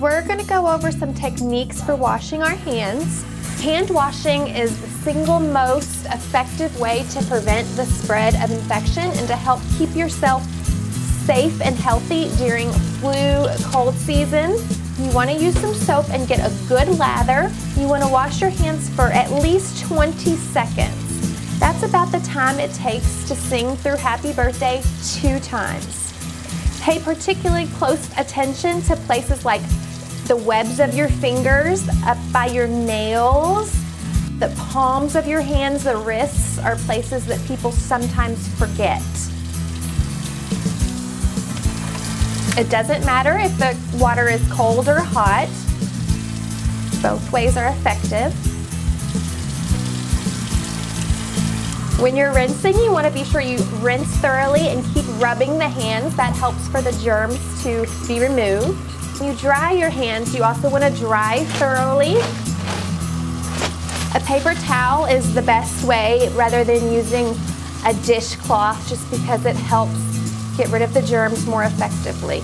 We're gonna go over some techniques for washing our hands. Hand washing is the single most effective way to prevent the spread of infection and to help keep yourself safe and healthy during flu cold season. You want to use some soap and get a good lather. You want to wash your hands for at least 20 seconds. That's about the time it takes to sing through happy birthday two times. Pay particularly close attention to places like the webs of your fingers, up by your nails, the palms of your hands, the wrists are places that people sometimes forget. It doesn't matter if the water is cold or hot. Both ways are effective. When you're rinsing, you want to be sure you rinse thoroughly and keep rubbing the hands. That helps for the germs to be removed. When you dry your hands, you also want to dry thoroughly. A paper towel is the best way rather than using a dishcloth just because it helps get rid of the germs more effectively.